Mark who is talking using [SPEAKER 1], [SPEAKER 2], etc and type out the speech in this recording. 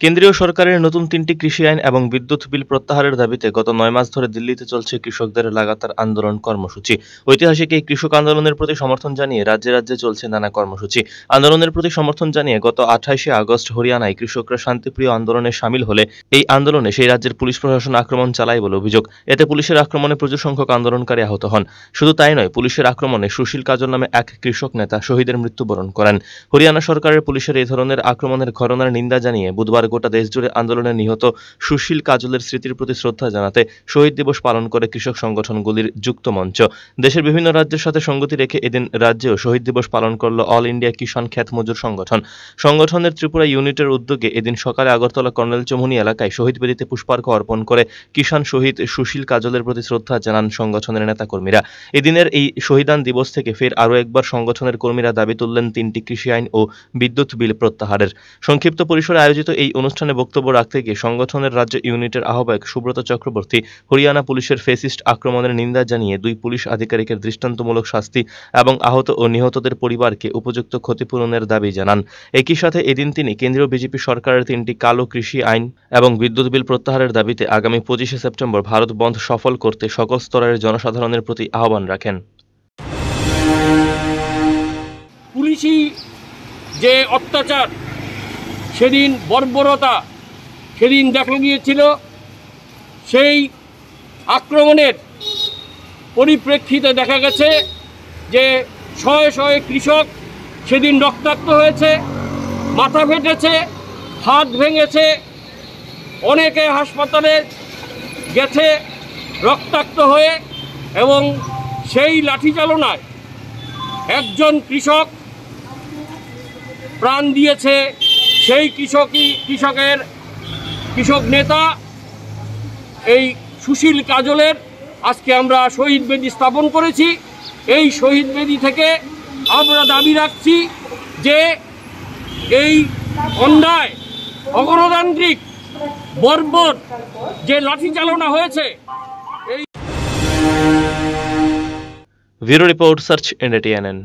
[SPEAKER 1] কেন্দ্রীয় সরকারের নতুন তিনটি কৃষি আইন এবং বিদ্যুৎ বিল প্রত্যাহারের দাবিতে গত নয় মাস ধরে দিল্লিতে চলছে কৃষকদের লাগাতার আন্দোলন কর্মসূচি। ঐতিহাসিক এই কৃষক আন্দোলনের প্রতি সমর্থন জানিয়ে রাজ্যে রাজ্যে চলছে নানা কর্মসূচি। আন্দোলনের প্রতি সমর্থন জানিয়ে গত আঠাইশে আগস্ট হরিয়ানায় কৃষকরা শান্তিপ্রিয় আন্দোলনে সামিল হলে এই আন্দোলনে সেই রাজ্যের পুলিশ প্রশাসন আক্রমণ চালায় বলে অভিযোগ। এতে পুলিশের আক্রমণে প্রচুর সংখ্যক আন্দোলনকারী আহত হন। শুধু তাই নয়, পুলিশের আক্রমণে সুশীল কাজল নামে এক কৃষক নেতা শহীদের মৃত্যুবরণ করেন। হরিয়ানা সরকারের পুলিশের এই ধরনের আক্রমণের ঘটনার নিন্দা জানিয়ে বুধবার গোটা দেশ জুড়ে আন্দোলনে নিহত সুশীল কাজলের স্মৃতির প্রতি শ্রদ্ধা জানাতে শহীদ দিবস পালন করে কৃষক সংগঠনগুলির যুক্ত মঞ্চ। দেশের বিভিন্ন রাজ্যের সাথে সঙ্গতি রেখে এদিন রাজ্যেও শহীদ দিবস পালন করল অল ইন্ডিয়া কিষাণ খ্যাত মজুর সংগঠন। সংগঠনের ত্রিপুরা ইউনিটের উদ্যোগে এদিন সকালে আগরতলা কর্নেল চমুনি এলাকায় শহীদ বেদিতে পুষ্পার্ঘ অর্পণ করে কিষাণ শহীদ সুশীল কাজলের প্রতি শ্রদ্ধা জানান সংগঠনের নেতাকর্মীরা। এদিনের এই শহীদান দিবস থেকে ফের আরও একবার সংগঠনের কর্মীরা দাবি তুললেন তিনটি কৃষি আইন ও বিদ্যুৎ বিল প্রত্যাহারের। সংক্ষিপ্ত পরিসরে আয়োজিত এই অনুষ্ঠানে বক্তব্য রাখতে গিয়ে সংগঠনের রাজ্য ইউনিটের আহ্বায়ক সুব্রত চক্রবর্তী হরিয়ানা পুলিশের ফেসিস্ট আক্রমণের নিন্দা জানিয়ে দুই পুলিশ আধিকারিকের দৃষ্টান্তমূলক শাস্তি এবং আহত ও নিহতদের পরিবারকে উপযুক্ত ক্ষতিপূরণের দাবি জানান। একই সাথে এদিন তিনি কেন্দ্রীয় বিজেপি সরকারের তিনটি কালো কৃষি আইন এবং বিদ্যুৎ বিল প্রত্যাহারের দাবিতে আগামী পঁচিশে সেপ্টেম্বর ভারত বন্ধ সফল করতে সকল স্তরের জনসাধারণের প্রতি আহ্বান রাখেন।
[SPEAKER 2] পুলিশি যে অত্যাচার সেদিন বর্বরতা সেদিন দেখা গিয়েছিল সেই আক্রমণের পরিপ্রেক্ষিতে দেখা গেছে যে শয়ে শয়ে কৃষক সেদিন রক্তাক্ত হয়েছে, মাথা ফেটেছে, হাত ভেঙেছে, অনেকে হাসপাতালে গেছে রক্তাক্ত হয়ে এবং সেই লাঠি চালনায় একজন কৃষক প্রাণ দিয়েছে সেই কৃষকই, কৃষকের, কৃষক নেতা এই সুশীল কাজলের আজকে আমরা শহীদ বেদি স্থাপন করেছি। এই শহীদ বেদি থেকে আমরা দাবি রাখছি যে এই অন্যায়, অগণতান্ত্রিক, বর্বর যে লাঠি চালনা হয়েছে, এই
[SPEAKER 1] ব্যুরো রিপোর্ট, সার্চ টিএনএন।